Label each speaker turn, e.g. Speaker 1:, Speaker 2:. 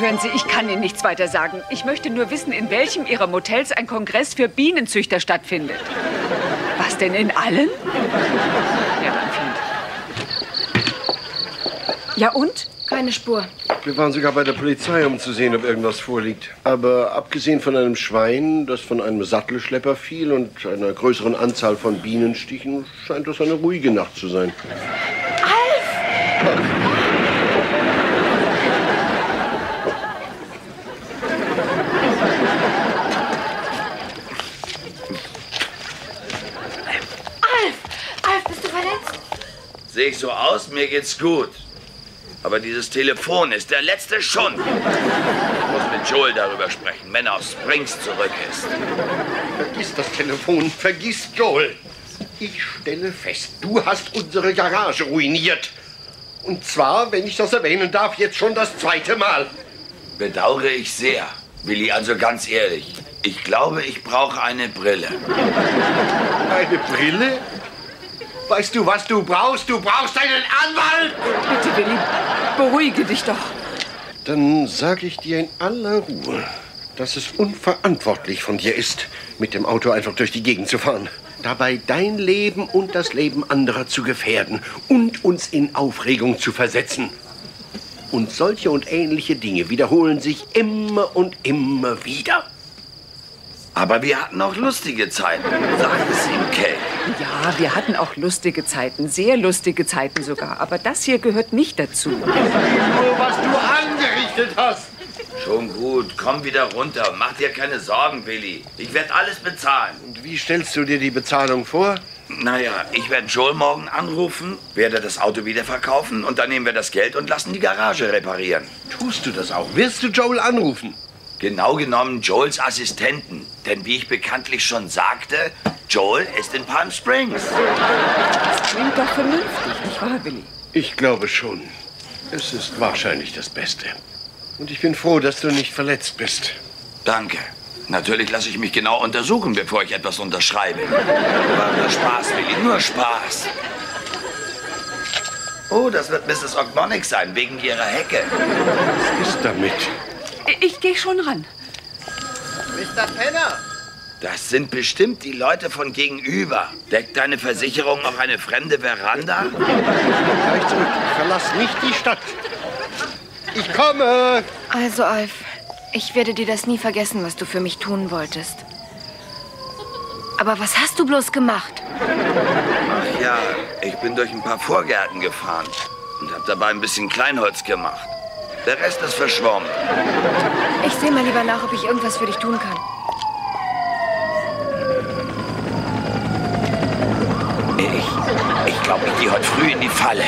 Speaker 1: Hören Sie, ich kann Ihnen nichts weiter sagen. Ich möchte nur wissen, in welchem Ihrer Motels ein Kongress für Bienenzüchter stattfindet. Was denn in allen? Ja, Manfred. Ja und?
Speaker 2: Keine Spur.
Speaker 3: Wir waren sogar bei der Polizei, um zu sehen, ob irgendwas vorliegt. Aber abgesehen von einem Schwein, das von einem Sattelschlepper fiel und einer größeren Anzahl von Bienenstichen, scheint das eine ruhige Nacht zu sein.
Speaker 2: Alf! Alf, bist du verletzt?
Speaker 4: Sehe ich so aus? Mir geht's gut. Aber dieses Telefon ist der letzte Schund. Ich muss mit Joel darüber sprechen, wenn er aus Springs zurück ist.
Speaker 3: Vergiss das Telefon, vergiss Joel. Ich stelle fest, du hast unsere Garage ruiniert. Und zwar, wenn ich das erwähnen darf, jetzt schon das zweite Mal.
Speaker 4: Bedauere ich sehr. Willi, also ganz ehrlich. Ich glaube, ich brauche eine Brille.
Speaker 3: Eine Brille? Weißt du, was du brauchst? Du brauchst einen Anwalt!
Speaker 1: Bitte, Willi, beruhige dich doch.
Speaker 3: Dann sage ich dir in aller Ruhe, dass es unverantwortlich von dir ist, mit dem Auto einfach durch die Gegend zu fahren. Dabei dein Leben und das Leben anderer zu gefährden und uns in Aufregung zu versetzen. Und solche und ähnliche Dinge wiederholen sich immer und immer wieder.
Speaker 4: Aber wir hatten auch lustige Zeiten, sagt es ihm Kay.
Speaker 1: Ja, wir hatten auch lustige Zeiten, sehr lustige Zeiten sogar. Aber das hier gehört nicht dazu.
Speaker 3: Nur was du angerichtet hast.
Speaker 4: Schon gut, komm wieder runter. Mach dir keine Sorgen, Willi. Ich werde alles bezahlen.
Speaker 3: Und wie stellst du dir die Bezahlung vor?
Speaker 4: Naja, ich werde Joel morgen anrufen, werde das Auto wieder verkaufen und dann nehmen wir das Geld und lassen die Garage reparieren.
Speaker 3: Tust du das auch? Wirst du Joel anrufen?
Speaker 4: Genau genommen Joels Assistenten. Denn wie ich bekanntlich schon sagte, Joel ist in Palm Springs.
Speaker 1: Das klingt doch vernünftig, nicht wahr, Willi?
Speaker 3: Ich glaube schon. Es ist wahrscheinlich das Beste. Und ich bin froh, dass du nicht verletzt bist.
Speaker 4: Danke. Natürlich lasse ich mich genau untersuchen, bevor ich etwas unterschreibe. War nur Spaß, Willi, nur Spaß. Oh, das wird Mrs. Ogmonic sein, wegen ihrer Hecke.
Speaker 3: Was ist damit?
Speaker 1: Ich, ich gehe schon ran.
Speaker 5: Mr. Penner!
Speaker 4: Das sind bestimmt die Leute von gegenüber. Deckt deine Versicherung auch eine fremde Veranda?
Speaker 3: Gleich zurück. Ich verlasse nicht die Stadt. Ich komme!
Speaker 2: Also, Alf, ich werde dir das nie vergessen, was du für mich tun wolltest. Aber was hast du bloß gemacht?
Speaker 4: Ach ja, ich bin durch ein paar Vorgärten gefahren und habe dabei ein bisschen Kleinholz gemacht. Der Rest ist verschwommen.
Speaker 2: Ich sehe mal lieber nach, ob ich irgendwas für dich tun kann.
Speaker 4: Ich, ich glaube, ich gehe heute früh in die Falle.